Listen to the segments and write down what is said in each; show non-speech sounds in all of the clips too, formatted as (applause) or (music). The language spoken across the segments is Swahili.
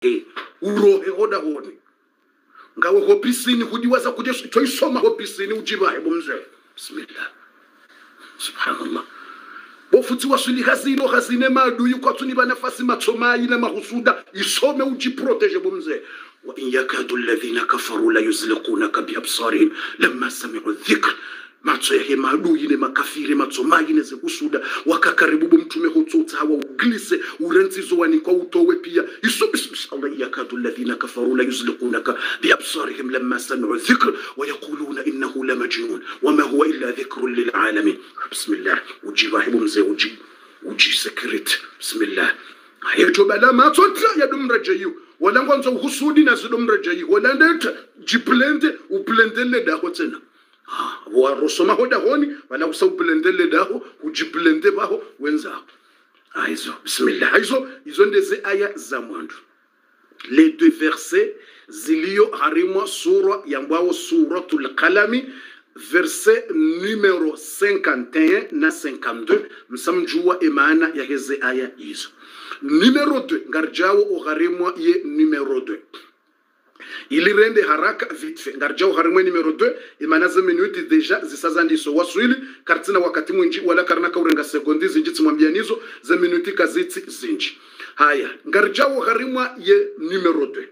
he urohe hoda honi ngawe hopisini hudiwaza kuja toisoma hopisini ujibahe bomzee bismillah subhanallah bofuti wasuli hazino hazine maadui kwatuni banafasi matsomayi na mahusuda isome ujiproteje bomzee وإن يكاد الذين كفروا لا يزلقونك بأبصارهم لما سمعوا الذكر macho yahe maadui ne makafiri matsomayi ne zehusuda wakakaribu bomtume hotsotsa hawa uglise urenzizo wanikwa utowe pia iso bismillah yakadu alladhina kafaru la yuzliqunaka biabsarihim lamma sami'u dhikr wa yaquluna innahu lamajnun wama huwa illa dhikrun lilalamin bismillah ujibahibu mzee uji uji secret bismillah yeto bala matsotsa yadomrajayu wala ngwanza uhusudi na zidomrajayu wala ndeta jiplende uplendele daho tsena warosoma hoda honi wala kusa daho ujiplende baho wenzako. Aizo bismillah. Aizo izo ndeze aya za mwandu. Les deux versets ziliyo harimwa sura yambwawo suratul qalami verset numero 51 na 52 msamjua emaana ya heze aya izo. Numero 2 ngarjawo ogharimwa ye numero 2 ili rende haraka vitfe ngarjao harimwe numero 2 imanaze minuti deja zisazandiso waswili kartina wakati mwinji wala karna kaurenga sekondi zinji tsimwambianizo za minuti kazitsi zinji. Haya ngarjao harimwa ye numero 2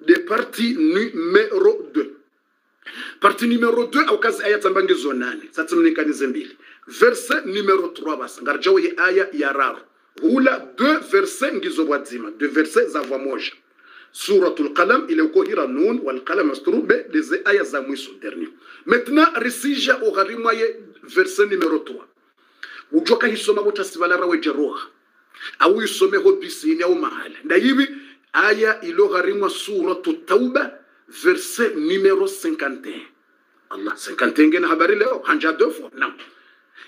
de parti numero 2 parti numero 2 aukazi aya tsambangizo nane. Tsatsimnikanize verse numero 3 basa ngarjao ye aya ya raru hula 2 verse ngizo bwadzima 2 verse za vwa moja suratul qalam uko hira nun wal qalam astrube les aya za mwisho dernier maintenant risija ogharimwa ye verset numero 3 ujoka hisoma botasibalara wejeroha au isomeho bisini au mahala ndayibi aya ilogharimwa suratu tauba verset numero 51 allah 51 ngene habari leo? Hanja deux fois. Non.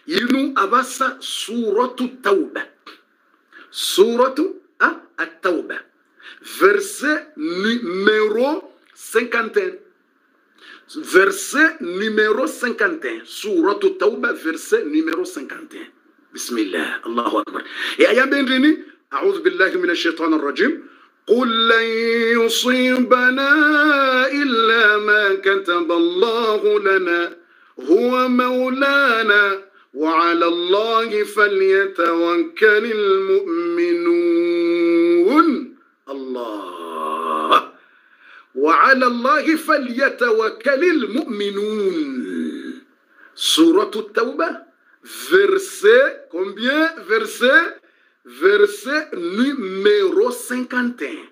yinu abasa suratu tauba suratu ah, at-tauba verset numéro 51 verset numéro 51 suratu tauba verset numéro 51 بسم الله الله أكبر يا يا بنريني أعوذ بالله من الشيطان الرجيم قل لن يصيبنا إلا ما كتب الله لنا هو مولانا وعلى الله فليتوكل المؤمنون الله. وعلى الله فليتوكل المؤمنون. سورة التوبة verset combien verset verset numéro 51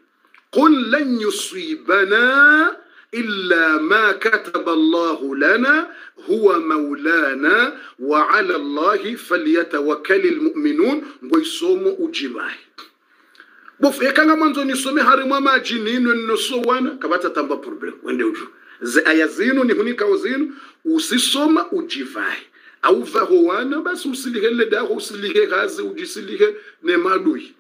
قل لن يصيبنا إلا ما كتب الله لنا هو مولانا. وعلى الله فليتوكل المؤمنون. ويصوم ujibai bofu ekanga mwanzo nisome harimwa maji nino ninosowana kabata tamba problem. Wende uju. Ze aya zinu nihunikao zinu. Usisoma ujivai auvaho wana basi usilihe daho usilihe ghazi ujisilihe ne madui.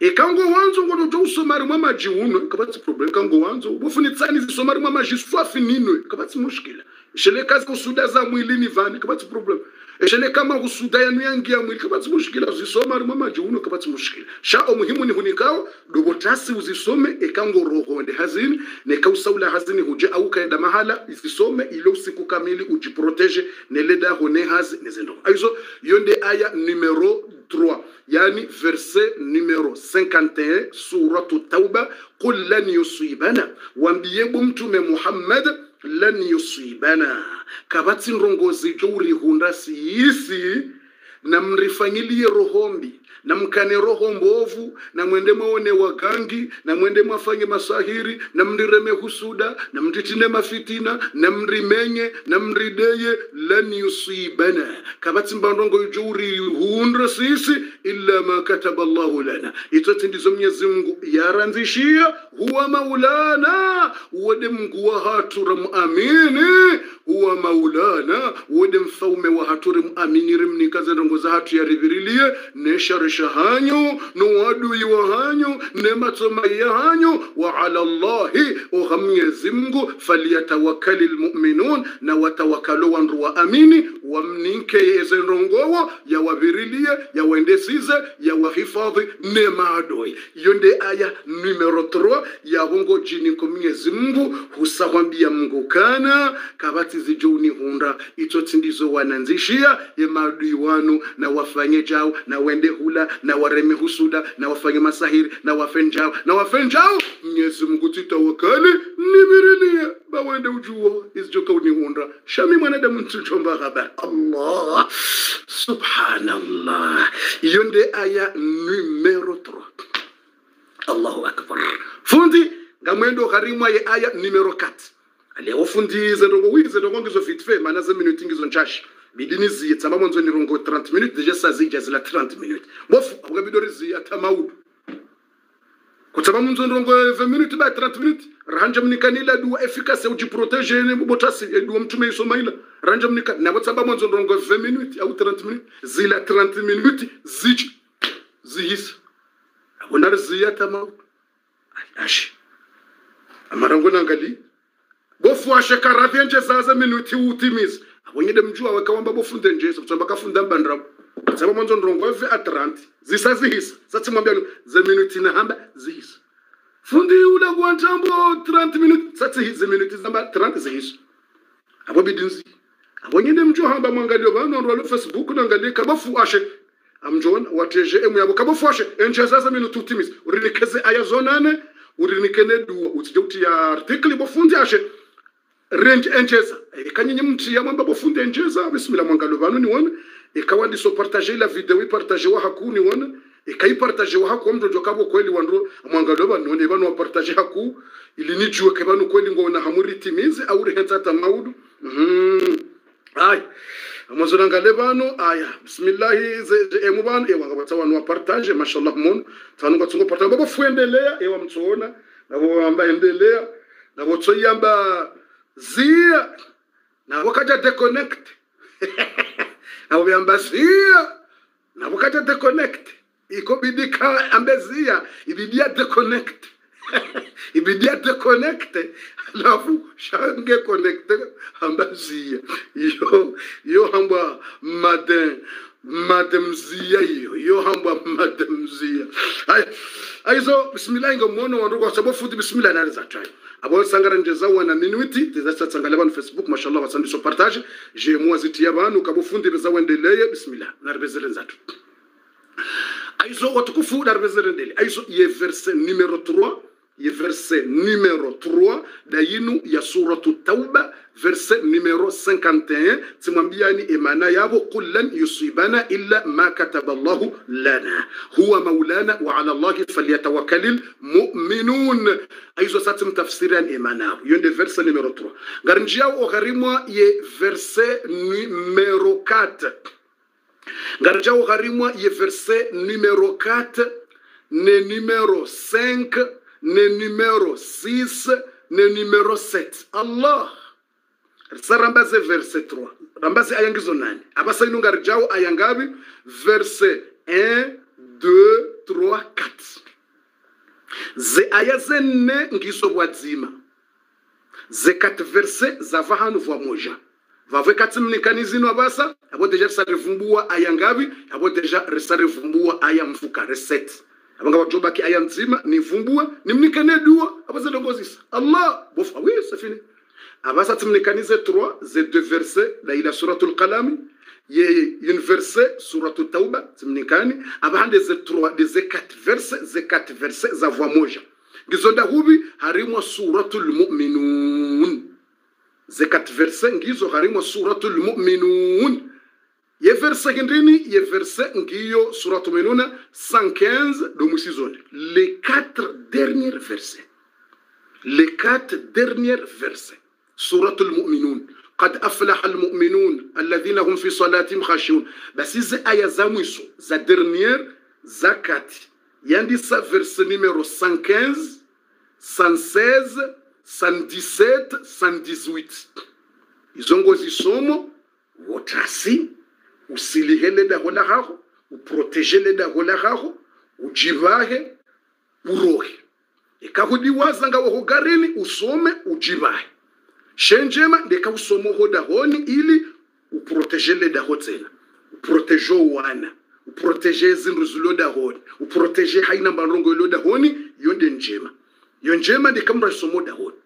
Ikango wanzo ngono jo usomari mwa maji uno. Kabatsi problem. Kango wanzo. Bufuni tsani zisomari mwa maji swafi nino kabatsi mushkila. Shele kazi kusuda za mwili ni vani. Kabatsi problem shele kama kusuda yanu ya mwili kabatsi mushkila uzisoma rimwe maji uno kabatsi mushkila sha omuhimu ni hunikao dobotasi uzisome ekango roho ndi hazini neka kausaula hazini huje au kaenda mahala izisome ile usiku kamili ujiproteje neleda hone hazi nezendo. Aizo yonde aya numero 3 yani verset numero 51 suratu tauba qul lan yusibana wambiye mtume muhammad lan yusibana. Ka ba tsinrongozi jo uri hunda siisi na mrifanyilie rohombi na mkane roho mbovu na mwende mwaone wagangi na mwende mwafanye masahiri na mndireme husuda na mnditine mafitina na mrimenye na mrideye lan yusibana. Kabatsi mbandongo ijuri hundra sisi illa ma kataba llahu lana. Itoti ndizo mwenyezi mungu yaranzishia huwa maulana wode mngu wa hatura muamini huwa maulana wode mfaume wa haturi muaminire mnikaze ndongo za hatu yarivirilie nesharisha hanyu nuwadui wa hanyu nematsomai ya hanyu. Wa ala llahi oha mnyezi mungu faliyatawakali lmuminun na watawakalo wandu wa amini. Wamninke yeze ndongowo yawavirilie yawendesize yawahifadhi ne maadoi iyo nde aya numero 3 yahongo jini ko mwenyezi mungu husahwambia mngu kana kabati zijo unihunda itsotsi ndizo wananzishia yemadui wanu na wafanye jao na wende hula na wareme husuda na wafanye masahiri na wafenjao na wafenjao mnyezi mungu titawakali nibirilia bawende ujuo izijoka unihunda shami mwanadamu ntuchomba habari allah subhanallah. Iyo nde aya numero 3 allahu akbar. Fundi ngamwendo harimwa ye aya numero 4 leofundise ndongouyise ndongongizofitfe mana zeminute ngizonshasha bidiniziye tsamba monzo nirongo 30 minute deja sazi ijazila 30 minute. Bofu abukabidoriziye atamawulu kutsamba monzo nirongo 20 minute ba 30 minute. Ranja mnikanila duwa efikase ujiproteje botasi e duwa mtume isomaila ranja mnika nabo tsamba monzo nirongo 20 minute au 30 minute. Zila 30 minute zichi zihisa abonariziye atamawulu ashi amarango nangalii bofuasheka ravyenje zaze minuti utimis abonyede mjuwa wakawamba bofunde njeso kutsamba kafunda mbandrabo tsamba monzo ndrongo eve atranti zisa zihisa. Satsimwambia lo ze minuti nahamba zihisa. Fundi ula kuwanjambo 30 minuti satsi ze minuti zamba 30 zihisa. Abo bidinzi abonyede mjuwa hamba mwangalio banondwa lo facebook nangalie kabafuashe amjona wateje emu yabo kabafuashe enje zaze minuti utimis urinikeze aya zonane urinikene duwa utsije uti ya artikli bofunzi ashe. Range enjeza ikanyinyi mti ya mwamba bofunde enjeza bismillah mwangalo banu ni wona ikawa ndiso partager la video ipartager wa haku ni wona ikai partager wa haku mdo jokabo kweli wandro mwangalo banu ne banu partager haku. Ili ni juwe ke banu kweli ngona hamuri timizi au rehenza ta maudu. Mhm. Ay amazona ngale banu aya. Bismillah ze emu ewa e wanga batsawa no partage mashallah mon tanu ngatsungo partage babo fuendelea e wamtsona nabo amba endelea. Nabo tsoyamba zia. Nabo kaja deconnect. (laughs) Nabo byamba zia. Nabo kaja deconnect. Iko bidika ambezia ibidia deconnect. (laughs) Ibidia deconnect. Alafu shange connect. Ambazia yo yo hamba madin mademzia hiyo. Yo hamba mademzia haya aizo bismillah ngomono wandugu kwa sababu futi bismillah za try abo sangara njeza wana minuti teza tsangala bana facebook mashallah wasandi so partage. Je moi ziti yabanu kabo fundi beza wendeleye bismillah narbezele nzatu. Aizo watukufu narbezele ndele aizo ye verse numero 3 ye verset numero 3 dayinu ya suratu tauba verset numero 51 timwambiani imana yabo qul lan yusibana illa ma kataba llahu lana huwa maulana wa ala llahi falyatawakkalil muminun aizo sati mtafsiriani imana yabo iyo nde verset numero 3 ngarinjiyao ogharimwa ye verset numero 4 ngarinjiyao ogharimwa ye verset numero 4 ne numero 5 ne numero 6 ne numero 7 allah. Sa rambaze verset 3 rambaze aya ngizo nane abasainunga rijawo aya ngabi verset 1 2 3 4 ze aya zenne ngizo bwadzima ze 4 verset zava hanu vwa moja. Vavwe kati mnikani abasa? Abo deja risarivumbua aya ngabi abo deja reset abanga batobaki aya nzima nivumbua nimnikane dua abazadongozisa allah bofa oui safini abasa tumnikanize 3 ze deux versets la ila suratul qalam ye une verset suratul tauba timnikani abahande ze 3 de ze 4 versets ze 4 versets za voix moja. Ngizonda hubi harimwa suratul mu'minun. Ze 4 versets ngizo harimwa suratul mu'minun Yefer secondaire, Yefer 5, Surat Menona, 115, Domusizone. Les quatre derniers versets. Les quatre derniers versets. Surat al-Mu'minun. قد أفلح المؤمنون الذين هم في صلاتهم خاشعون بس إذا آية زامويسو زا درنير زكاتي يعني سا فيرس نيميرو 115 116 117 118 izongo zisomo votasi o silege lenago la gago o protege lenago la gago o jibage o roge ekahudiwaza ngawo hugarini usome ujibahe shenjema ndeka usomoho dahoni ili uprotejele daho tsena. Uproteje uwana uproteje zindu zilo dahoni uproteje haina malongo ilo dahoni iyo nde njema. Iyo njema ndeka mrasomo dahoni